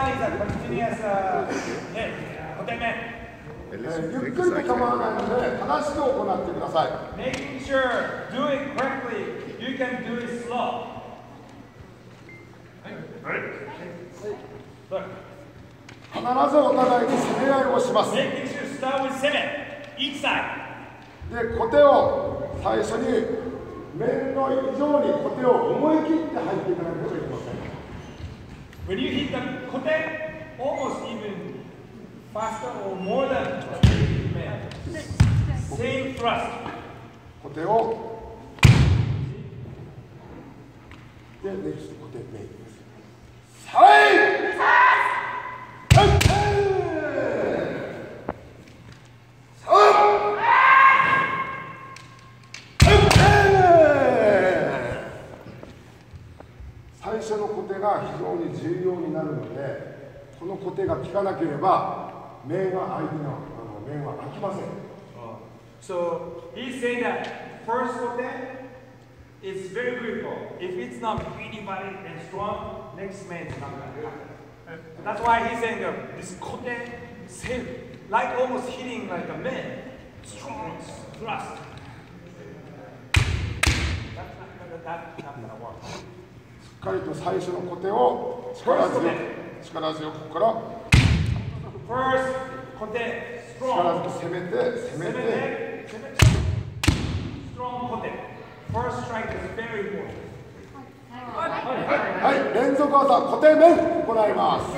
one is a continuous uh, hit. 固定面。えーゆっくりと構わないので正しく行ってください Making sure do it correctly. You can do it slow. Look, 必ずお互いに攻め合いをします making sure start with seven each side. で小手を最初に面の以上に小手を思い切って入っていかなければいけません When you hit the kote, almost even faster or more than man. Same thrust. 小手をでネクスト小手メインですはい最初の小手が非常に重要になるのでこの小手が効かなければ面は相手のあの面は開きません So he's saying that first kote is very critical. If it's not really valid and strong, next man is not going to happen. That's why he's saying that this kote is like almost hitting like a man. Strong thrust. That's not gonna, that's not gonna work. しっかりと最初のコテを力強く力強くここから。力強く攻めて攻めて。はい。連続技コテで行います。